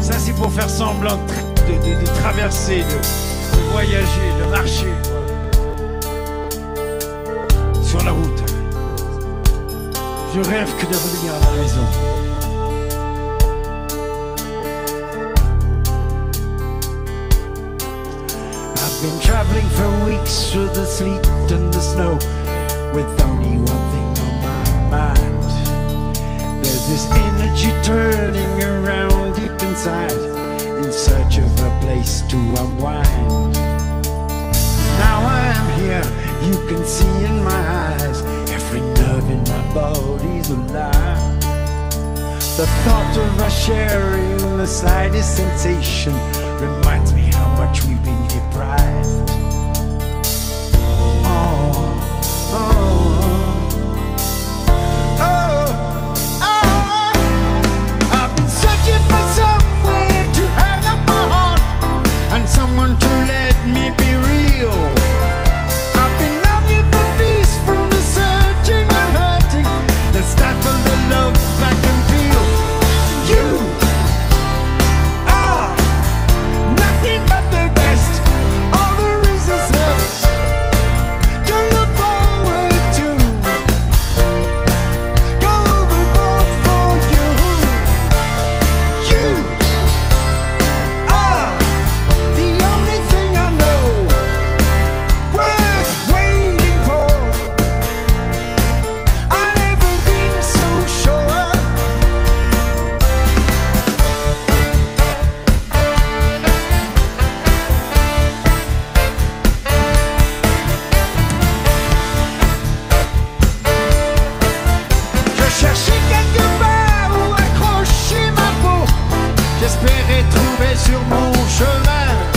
Ça, c'est pour faire semblant de, traverser, de, de voyager, de marcher. Sur la route. Je rêve que de revenir à la maison. Traveling for weeks through the sleet and the snow with only one thing on my mind. There's this energy turning around deep inside in search of a place to unwind. Now I am here, you can see in my eyes, every nerve in my body's alive. The thought of us sharing the slightest sensation reminds me how much we've been deprived. trouvé sur mon chemin.